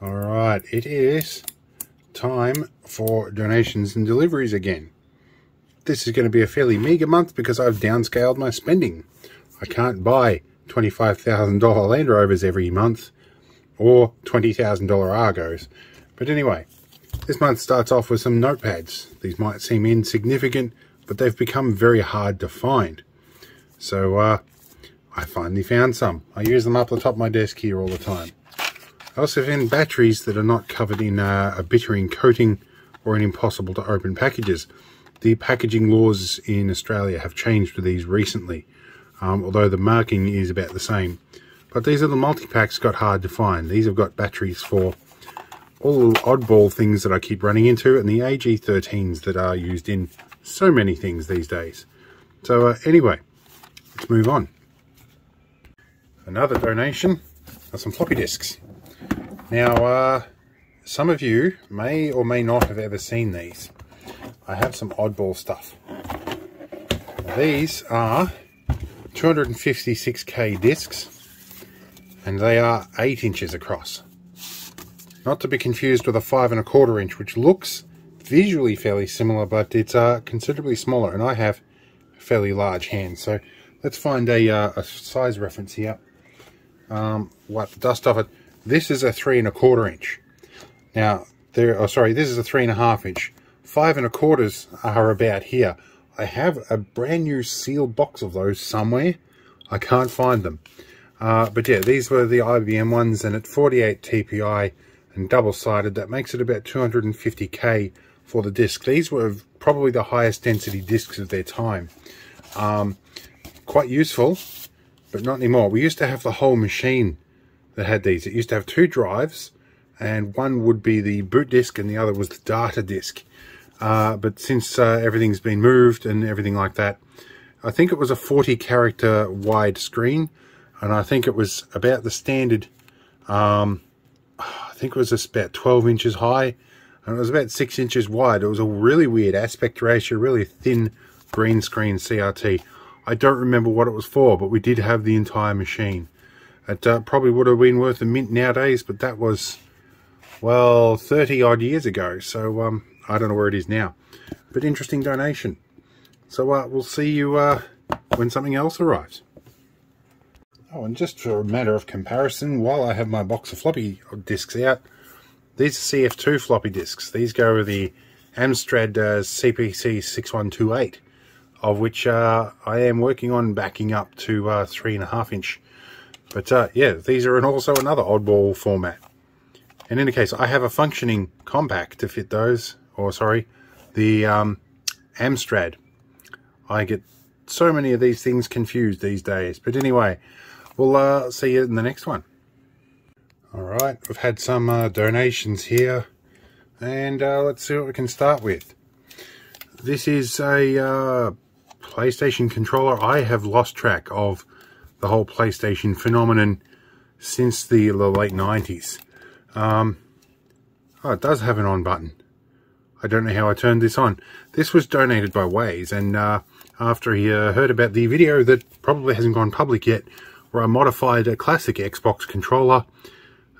All right, it is time for donations and deliveries again. This is going to be a fairly meager month because I've downscaled my spending. I can't buy $25,000 Land Rovers every month or $20,000 Argos. But anyway, this month starts off with some notepads. These might seem insignificant, but they've become very hard to find. So uh, I finally found some. I use them up the top of my desk here all the time. I also found batteries that are not covered in uh, a bittering coating or in impossible to open packages. The packaging laws in Australia have changed with these recently, um, although the marking is about the same. But these are the multi-packs got hard to find. These have got batteries for all the oddball things that I keep running into and the AG13s that are used in so many things these days. So uh, anyway, let's move on. Another donation are some floppy disks. Now, uh, some of you may or may not have ever seen these. I have some oddball stuff. These are 256k discs and they are 8 inches across. Not to be confused with a 5 and a quarter inch which looks visually fairly similar but it's uh, considerably smaller and I have a fairly large hands so let's find a, uh, a size reference here. Um, wipe the dust off it. This is a three and a quarter inch. Now, there, oh, sorry, this is a three and a half inch. Five and a quarters are about here. I have a brand new sealed box of those somewhere. I can't find them. Uh, but yeah, these were the IBM ones and at 48 TPI and double-sided, that makes it about 250k for the disc. These were probably the highest density discs of their time. Um, quite useful, but not anymore. We used to have the whole machine that had these. It used to have two drives, and one would be the boot disk and the other was the data disk. Uh, but since uh, everything's been moved and everything like that, I think it was a 40 character wide screen, and I think it was about the standard, um, I think it was about 12 inches high, and it was about 6 inches wide. It was a really weird aspect ratio, really thin green screen CRT. I don't remember what it was for, but we did have the entire machine. It uh, probably would have been worth a mint nowadays, but that was, well, 30 odd years ago. So um, I don't know where it is now. But interesting donation. So uh, we'll see you uh, when something else arrives. Oh, and just for a matter of comparison, while I have my box of floppy disks out, these are CF2 floppy disks. These go with the Amstrad uh, CPC 6128, of which uh, I am working on backing up to uh, three and a half inch but uh, yeah, these are also another oddball format. And in any case, I have a functioning Compaq to fit those, or sorry, the um, Amstrad. I get so many of these things confused these days. But anyway, we'll uh, see you in the next one. All right, we've had some uh, donations here, and uh, let's see what we can start with. This is a uh, PlayStation controller. I have lost track of the whole PlayStation phenomenon since the, the late 90s. Um, oh, it does have an on button. I don't know how I turned this on. This was donated by Waze, and uh, after he uh, heard about the video that probably hasn't gone public yet, where I modified a classic Xbox controller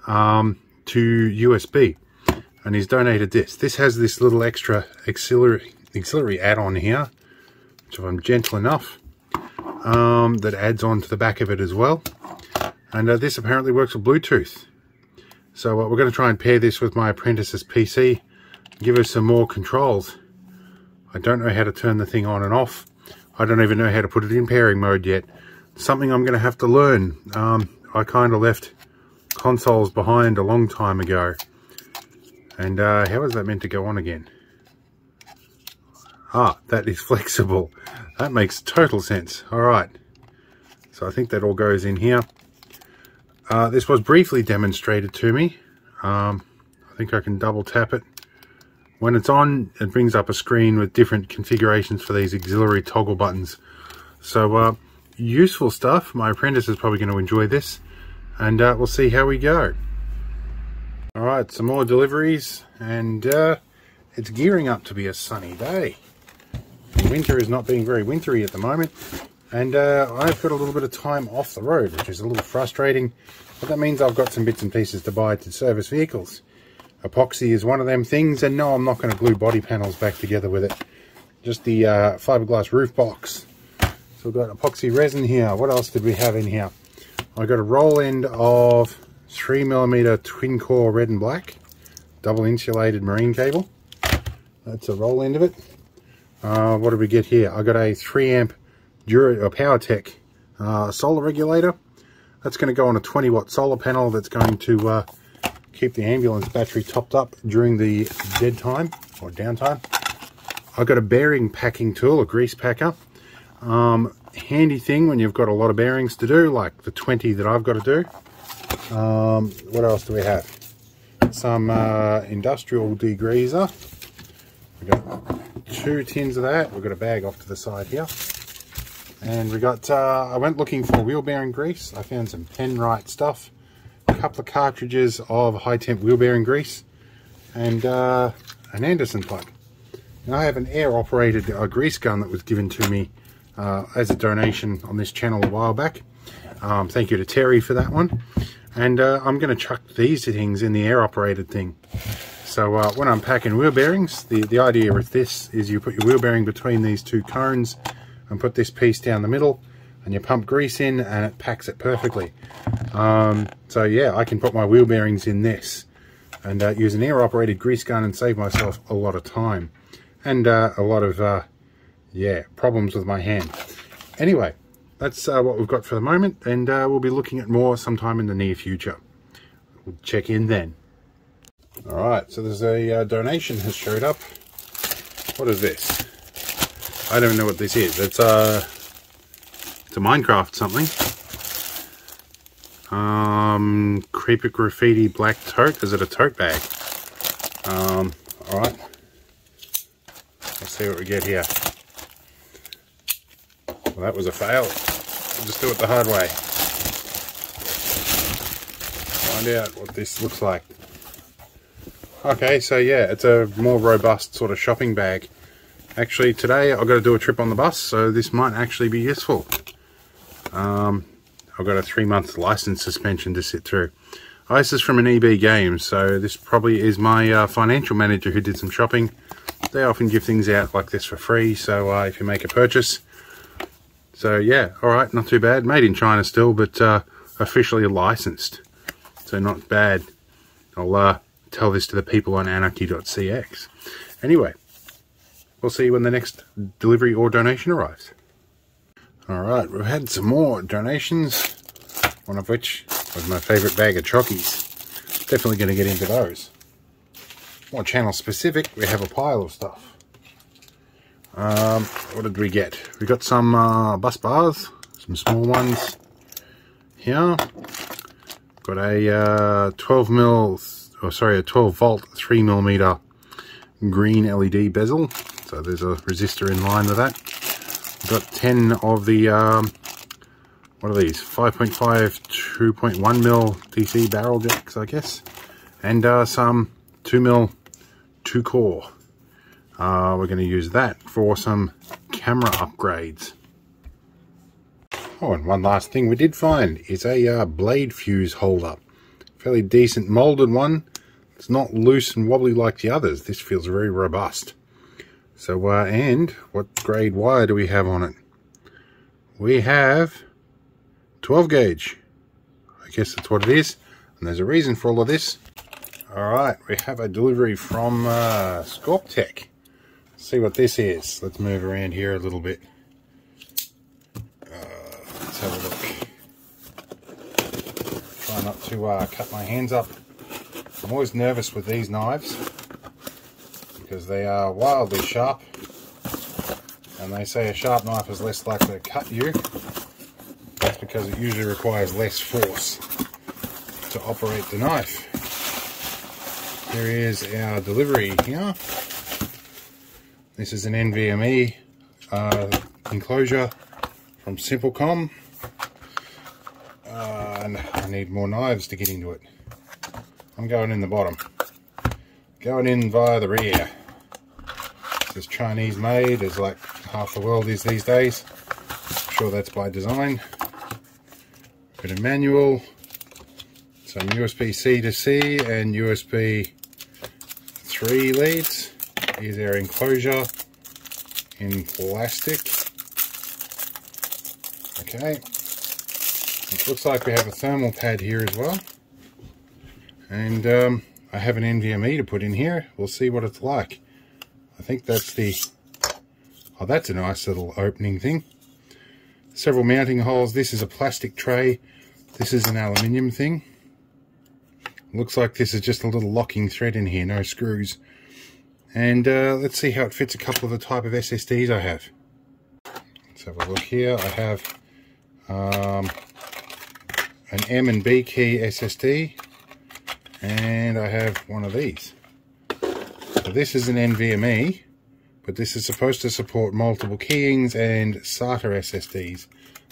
um, to USB, and he's donated this. This has this little extra auxiliary, auxiliary add-on here, which if I'm gentle enough, um, that adds on to the back of it as well. And uh, this apparently works with Bluetooth. So uh, we're going to try and pair this with my apprentice's PC, give us some more controls. I don't know how to turn the thing on and off. I don't even know how to put it in pairing mode yet. Something I'm going to have to learn. Um, I kind of left consoles behind a long time ago. And uh, how is that meant to go on again? Ah, that is flexible. That makes total sense. All right. So I think that all goes in here. Uh, this was briefly demonstrated to me. Um, I think I can double tap it. When it's on, it brings up a screen with different configurations for these auxiliary toggle buttons. So uh, useful stuff. My apprentice is probably going to enjoy this. And uh, we'll see how we go. All right, some more deliveries. And uh, it's gearing up to be a sunny day winter is not being very wintry at the moment. And uh, I've got a little bit of time off the road, which is a little frustrating. But that means I've got some bits and pieces to buy to service vehicles. Epoxy is one of them things, and no, I'm not going to glue body panels back together with it. Just the uh, fiberglass roof box. So we've got epoxy resin here. What else did we have in here? I got a roll end of 3mm twin core red and black, double insulated marine cable. That's a roll end of it. Uh, what did we get here? I got a 3 amp Dura, uh, PowerTech uh, solar regulator. That's going to go on a 20 watt solar panel that's going to uh, keep the ambulance battery topped up during the dead time or downtime. I got a bearing packing tool, a grease packer. Um, handy thing when you've got a lot of bearings to do, like the 20 that I've got to do. Um, what else do we have? Some uh, industrial degreaser. We've got two tins of that. We've got a bag off to the side here. And we got, uh, I went looking for wheel bearing grease. I found some Penrite stuff. A couple of cartridges of high temp wheel bearing grease. And uh, an Anderson plug. And I have an air operated uh, grease gun that was given to me uh, as a donation on this channel a while back. Um, thank you to Terry for that one. And uh, I'm going to chuck these things in the air operated thing. So uh, when I'm packing wheel bearings, the, the idea with this is you put your wheel bearing between these two cones and put this piece down the middle and you pump grease in and it packs it perfectly. Um, so yeah, I can put my wheel bearings in this and uh, use an air operated grease gun and save myself a lot of time and uh, a lot of uh, yeah problems with my hand. Anyway that's uh, what we've got for the moment and uh, we'll be looking at more sometime in the near future. We'll check in then all right so there's a uh, donation has showed up. What is this? I don't know what this is. It's a uh, it's a Minecraft something. Um creeper graffiti black tote. Is it a tote bag? Um all right. Let's see what we get here. Well, that was a fail. We'll just do it the hard way. Find out what this looks like. Okay, so yeah, it's a more robust sort of shopping bag. Actually, today I've got to do a trip on the bus, so this might actually be useful. Um, I've got a three-month license suspension to sit through. This is from an EB game, so this probably is my uh, financial manager who did some shopping. They often give things out like this for free, so uh, if you make a purchase, so yeah, all right, not too bad. Made in China still, but uh, officially licensed. So not bad. I'll uh, tell this to the people on anarchy.cx. Anyway, we'll see you when the next delivery or donation arrives. All right, we've had some more donations, one of which was my favorite bag of chockies. Definitely going to get into those. More channel specific, we have a pile of stuff. Um, what did we get? We got some uh, bus bars, some small ones here. Got a uh, 12 mil, oh sorry, a 12 volt 3 millimeter green LED bezel. So there's a resistor in line with that. We've got 10 of the, um, what are these? 5.5, 2.1 mil DC barrel jacks, I guess. And uh, some 2 mil 2 core uh, we're going to use that for some camera upgrades. Oh, and one last thing we did find is a uh, blade fuse holder. Fairly decent molded one. It's not loose and wobbly like the others. This feels very robust. So, uh, and what grade wire do we have on it? We have 12 gauge. I guess that's what it is. And there's a reason for all of this. All right, we have a delivery from uh, Scorptec see what this is. Let's move around here a little bit. Uh, let's have a not to uh, cut my hands up. I'm always nervous with these knives because they are wildly sharp and they say a sharp knife is less likely to cut you. That's because it usually requires less force to operate the knife. Here is our delivery here. This is an NVMe uh, enclosure from Simplecom. I need more knives to get into it. I'm going in the bottom. Going in via the rear. This is Chinese made, as like half the world is these days. sure that's by design. Bit of manual, some USB-C to C and USB 3 leads. Here's our enclosure in plastic. Okay. It looks like we have a thermal pad here as well. And um, I have an NVMe to put in here. We'll see what it's like. I think that's the... Oh, that's a nice little opening thing. Several mounting holes. This is a plastic tray. This is an aluminium thing. Looks like this is just a little locking thread in here, no screws. And uh, let's see how it fits a couple of the type of SSDs I have. Let's have a look here. I have um, an M and B key SSD and I have one of these. So this is an NVMe, but this is supposed to support multiple keyings and SATA SSDs.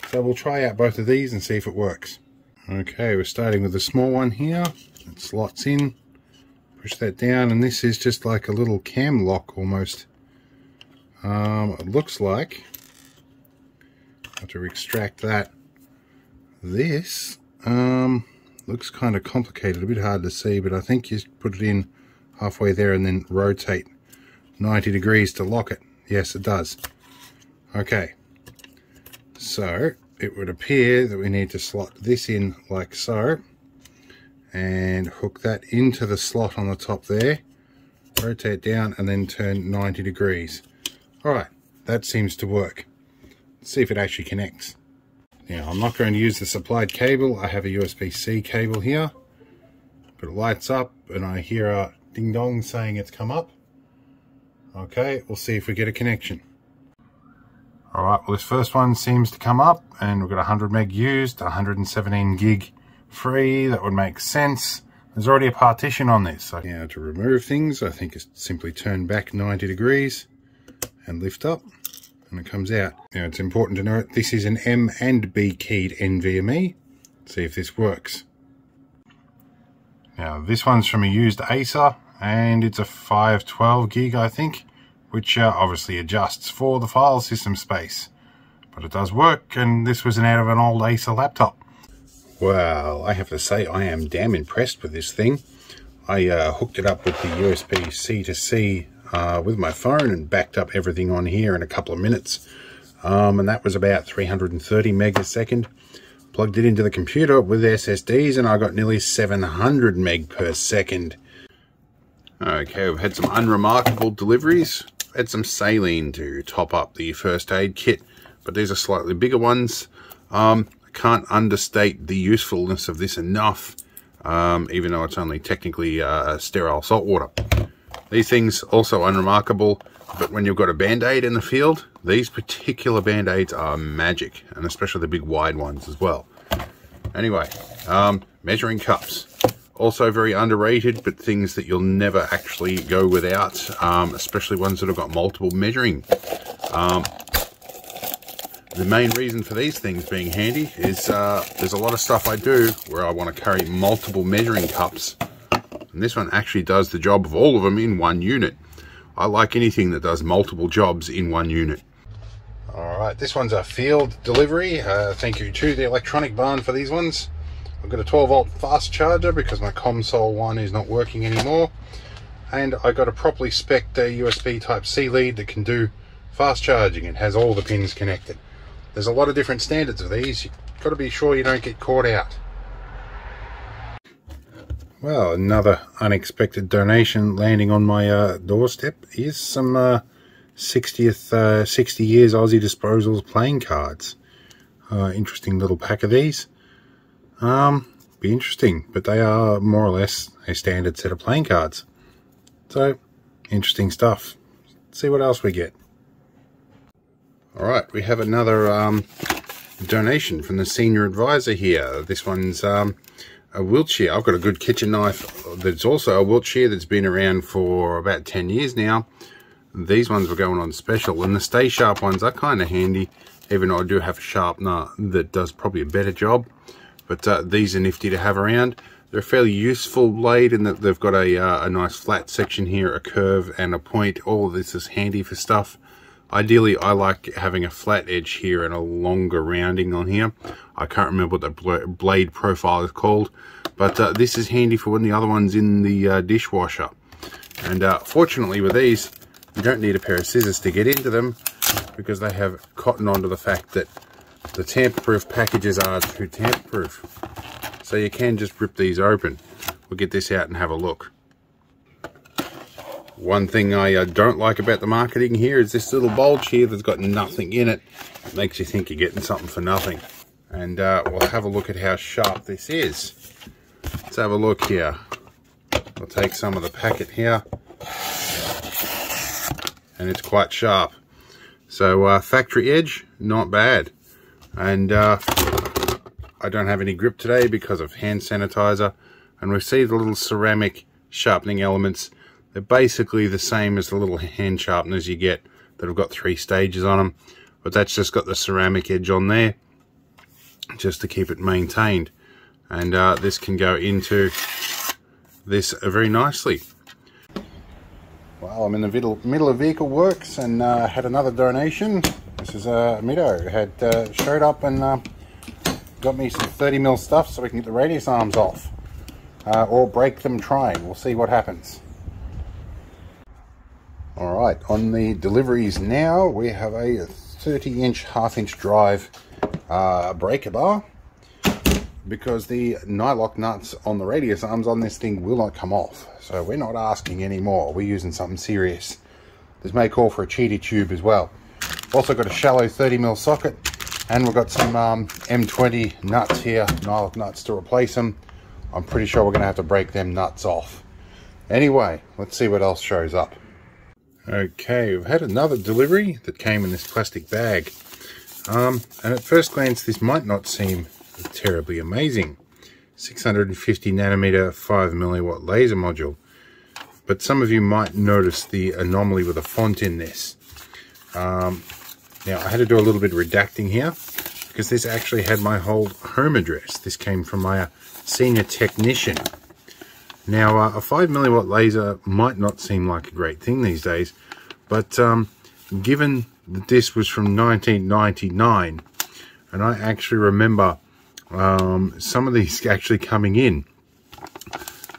So we'll try out both of these and see if it works. Okay, we're starting with a small one here. It slots in. Push that down, and this is just like a little cam lock almost. Um, it looks like. I have to extract that. This um, looks kind of complicated, a bit hard to see, but I think you put it in halfway there and then rotate 90 degrees to lock it. Yes, it does. Okay, so it would appear that we need to slot this in like so and hook that into the slot on the top there rotate down and then turn 90 degrees all right that seems to work Let's see if it actually connects now I'm not going to use the supplied cable I have a USB-C cable here but it lights up and I hear a ding dong saying it's come up okay we'll see if we get a connection all right, well, this first one seems to come up and we've got 100 meg used, 117 gig free. That would make sense. There's already a partition on this. So now to remove things, I think it's simply turn back 90 degrees and lift up and it comes out. Now it's important to note this is an M and B keyed NVMe. Let's see if this works. Now this one's from a used Acer and it's a 512 gig I think which uh, obviously adjusts for the file system space. But it does work, and this was an out of an old Acer laptop. Well, I have to say I am damn impressed with this thing. I uh, hooked it up with the USB-C to C uh, with my phone and backed up everything on here in a couple of minutes. Um, and that was about 330 meg second. Plugged it into the computer with SSDs and I got nearly 700 meg per second. Okay, we've had some unremarkable deliveries add some saline to top up the first aid kit, but these are slightly bigger ones. Um, I can't understate the usefulness of this enough, um, even though it's only technically uh, sterile salt water. These things also unremarkable, but when you've got a band-aid in the field, these particular band-aids are magic, and especially the big wide ones as well. Anyway, um, measuring cups also very underrated, but things that you'll never actually go without, um, especially ones that have got multiple measuring. Um, the main reason for these things being handy is uh, there's a lot of stuff I do where I want to carry multiple measuring cups. And this one actually does the job of all of them in one unit. I like anything that does multiple jobs in one unit. All right, this one's a field delivery. Uh, thank you to the electronic barn for these ones. I've got a 12 volt fast charger because my console one is not working anymore. And I got a properly spec USB type C lead that can do fast charging. It has all the pins connected. There's a lot of different standards of these. You've got to be sure you don't get caught out. Well, another unexpected donation landing on my uh, doorstep is some uh, 60th, uh, 60 years Aussie Disposals playing cards. Uh, interesting little pack of these. Um, be interesting, but they are more or less a standard set of playing cards. So, interesting stuff. Let's see what else we get. All right, we have another um, donation from the senior advisor here. This one's um, a Wiltshire. I've got a good kitchen knife that's also a Wiltshire that's been around for about 10 years now. These ones were going on special, and the Stay Sharp ones are kind of handy, even though I do have a sharpener that does probably a better job but uh, these are nifty to have around. They're a fairly useful blade in that they've got a, uh, a nice flat section here, a curve and a point. All this is handy for stuff Ideally, I like having a flat edge here and a longer rounding on here. I can't remember what the blade profile is called, but uh, this is handy for when the other one's in the uh, dishwasher. And uh, fortunately with these, you don't need a pair of scissors to get into them because they have cotton onto the fact that the tamper-proof packages are too tamper-proof. So you can just rip these open. We'll get this out and have a look. One thing I uh, don't like about the marketing here is this little bulge here that's got nothing in it. It makes you think you're getting something for nothing. And uh, we'll have a look at how sharp this is. Let's have a look here. I'll take some of the packet here. And it's quite sharp. So uh, factory edge, not bad. And uh, I don't have any grip today because of hand sanitizer. And we see the little ceramic sharpening elements. They're basically the same as the little hand sharpeners you get that have got three stages on them. But that's just got the ceramic edge on there just to keep it maintained. And uh, this can go into this very nicely. Well, I'm in the middle, middle of vehicle works and uh, had another donation. This is uh, Mido had uh, showed up and uh, got me some 30 mil stuff so we can get the radius arms off uh, or break them trying. We'll see what happens. All right, on the deliveries now, we have a 30 inch half inch drive uh, breaker bar because the nylock nuts on the radius arms on this thing will not come off. So we're not asking anymore. We're using something serious. This may call for a cheaty tube as well. Also got a shallow 30mm socket and we've got some um, M20 nuts here, nylock nuts to replace them. I'm pretty sure we're going to have to break them nuts off. Anyway, let's see what else shows up. Okay, we've had another delivery that came in this plastic bag. Um, and at first glance, this might not seem terribly amazing. 650 nanometer 5 milliwatt laser module. But some of you might notice the anomaly with the font in this. Um, now, I had to do a little bit of redacting here because this actually had my whole home address. This came from my uh, senior technician. Now, uh, a 5 milliwatt laser might not seem like a great thing these days, but um, given that this was from 1999, and I actually remember um, some of these actually coming in.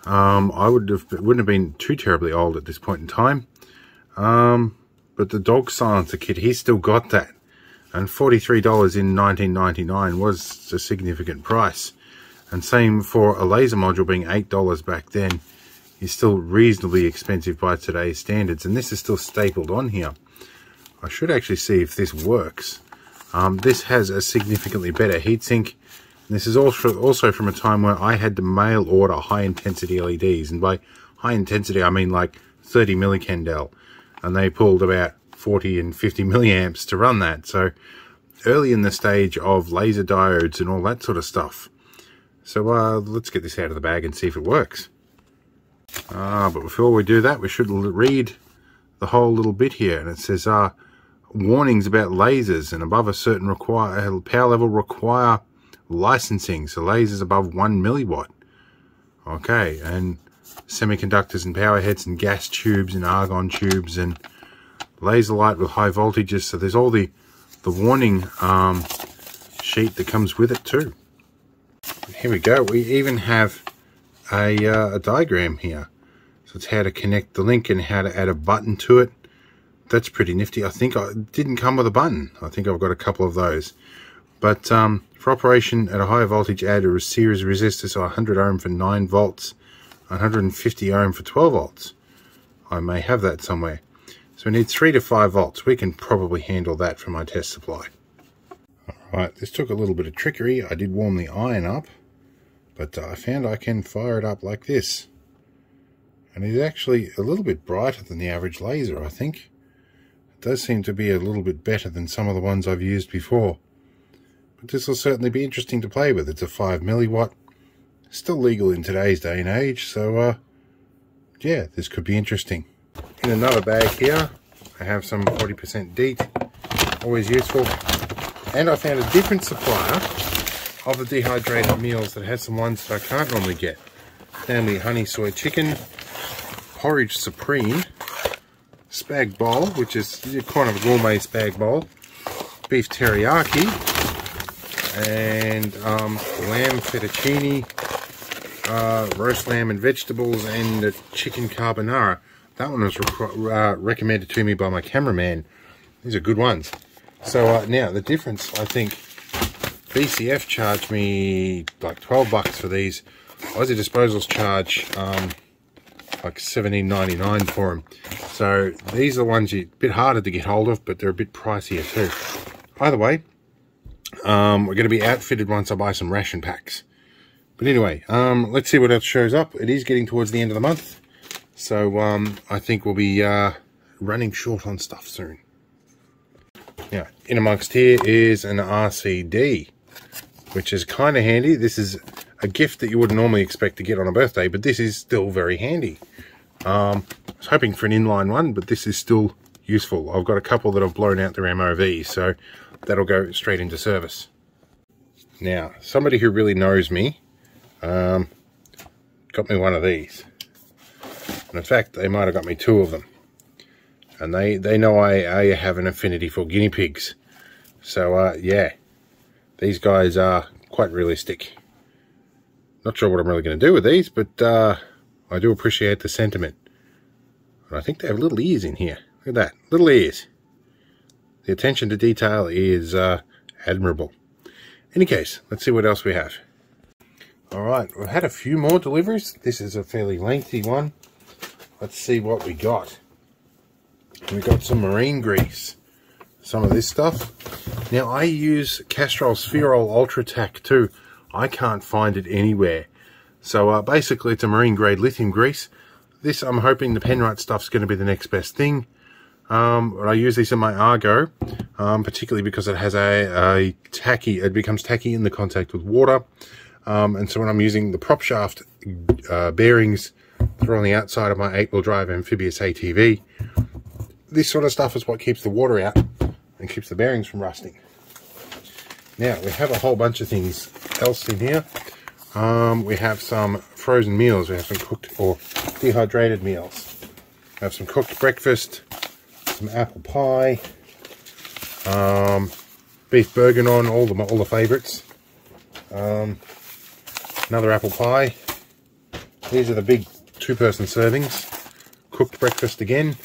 Um, I would have wouldn't have been too terribly old at this point in time. Um, but the dog silencer kit, he's still got that. And $43 in 1999 was a significant price. And same for a laser module being $8 back then is still reasonably expensive by today's standards. And this is still stapled on here. I should actually see if this works. Um, this has a significantly better heatsink this is also, also from a time where I had to mail order high intensity LEDs. And by high intensity, I mean like 30 millicandel. And they pulled about 40 and 50 milliamps to run that. So early in the stage of laser diodes and all that sort of stuff. So uh, let's get this out of the bag and see if it works. Uh, but before we do that, we should read the whole little bit here. And it says, uh, warnings about lasers and above a certain require power level require licensing, so lasers above 1 milliwatt. Okay, and semiconductors and power heads and gas tubes and argon tubes and laser light with high voltages. So there's all the, the warning um, sheet that comes with it too. Here we go. We even have a, uh, a diagram here. So it's how to connect the link and how to add a button to it. That's pretty nifty. I think I didn't come with a button. I think I've got a couple of those. But um, for operation at a higher voltage, add a series resistor, so 100 ohm for 9 volts, 150 ohm for 12 volts. I may have that somewhere. So we need 3 to 5 volts. We can probably handle that for my test supply. Alright, this took a little bit of trickery. I did warm the iron up, but I found I can fire it up like this. And it's actually a little bit brighter than the average laser, I think. It does seem to be a little bit better than some of the ones I've used before. But this will certainly be interesting to play with. It's a 5 milliwatt. Still legal in today's day and age, so uh, yeah, this could be interesting. In another bag here, I have some 40% DEET, always useful. And I found a different supplier of the dehydrated meals that had some ones that I can't normally get. Namely honey soy chicken, porridge supreme, spag bowl, which is kind of a gourmet spag bowl, beef teriyaki, and um, lamb fettuccine, uh, roast lamb and vegetables, and a chicken carbonara. That one was uh, recommended to me by my cameraman. These are good ones. So uh, now the difference, I think, BCF charged me like 12 bucks for these. Aussie Disposals charge um, like 17.99 for them. So these are the ones you a bit harder to get hold of, but they're a bit pricier too. Either way, um, we're going to be outfitted once I buy some ration packs. But anyway, um, let's see what else shows up. It is getting towards the end of the month. So um, I think we'll be uh, running short on stuff soon. Now, in amongst here is an RCD, which is kind of handy. This is a gift that you wouldn't normally expect to get on a birthday, but this is still very handy. Um, I was hoping for an inline one, but this is still useful. I've got a couple that have blown out their MOV, so that'll go straight into service. Now, somebody who really knows me um, got me one of these. And in fact, they might have got me two of them. And they, they know I, I have an affinity for guinea pigs. So, uh, yeah, these guys are quite realistic. Not sure what I'm really going to do with these, but uh, I do appreciate the sentiment. And I think they have little ears in here. Look at that, little ears. The attention to detail is uh, admirable. Any case, let's see what else we have. All right, we've had a few more deliveries. This is a fairly lengthy one. Let's see what we got. We got some marine grease. Some of this stuff. Now, I use Castrol Spheerol Ultra Tack too. I can't find it anywhere. So uh, basically, it's a marine grade lithium grease. This, I'm hoping the Penrite stuff's going to be the next best thing. Um, I use this in my Argo, um, particularly because it has a, a tacky, it becomes tacky in the contact with water. Um, and so when I'm using the prop shaft uh, bearings that are on the outside of my 8-wheel drive amphibious ATV, this sort of stuff is what keeps the water out and keeps the bearings from rusting. Now, we have a whole bunch of things else in here. Um, we have some frozen meals. We have some cooked or dehydrated meals. We have some cooked breakfast, some apple pie, um, beef bourguignon, all the all the favourites. Um, another apple pie. These are the big two-person servings. Cooked breakfast again.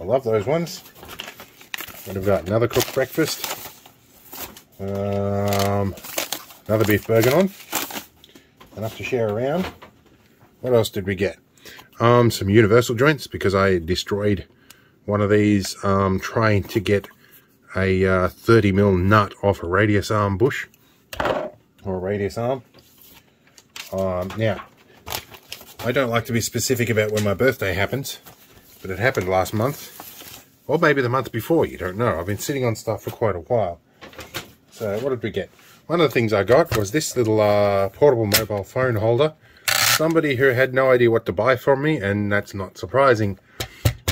I love those ones. Have got? Another cooked breakfast. Um, another beef bourguignon. Enough to share around. What else did we get? Um, some universal joints because I destroyed one of these um, trying to get a uh, 30 mil nut off a radius arm bush or a radius arm. Um, now, I don't like to be specific about when my birthday happens, but it happened last month, or maybe the month before, you don't know. I've been sitting on stuff for quite a while. So what did we get? One of the things I got was this little uh, portable mobile phone holder. Somebody who had no idea what to buy from me, and that's not surprising,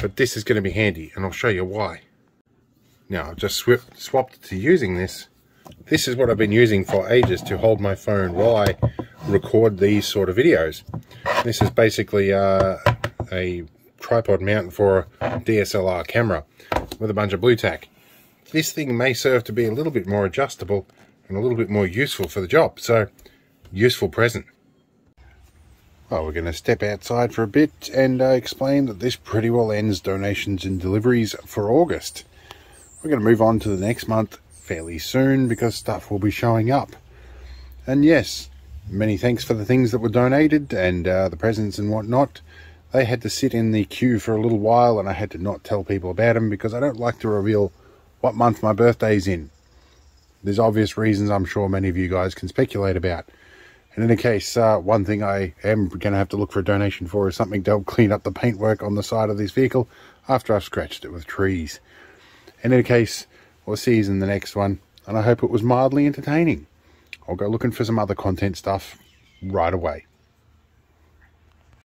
but this is going to be handy, and I'll show you why. Now, I've just swapped to using this. This is what I've been using for ages to hold my phone while I record these sort of videos. This is basically uh, a tripod mount for a DSLR camera with a bunch of blue tack. This thing may serve to be a little bit more adjustable and a little bit more useful for the job. So, useful present. Well, we're going to step outside for a bit and uh, explain that this pretty well ends donations and deliveries for August. We're going to move on to the next month fairly soon because stuff will be showing up. And yes, many thanks for the things that were donated and uh, the presents and whatnot. They had to sit in the queue for a little while and I had to not tell people about them because I don't like to reveal what month my birthday's in. There's obvious reasons I'm sure many of you guys can speculate about. in any case, uh, one thing I am going to have to look for a donation for is something to help clean up the paintwork on the side of this vehicle after I've scratched it with trees. In any case, we'll see you in the next one, and I hope it was mildly entertaining. I'll go looking for some other content stuff right away.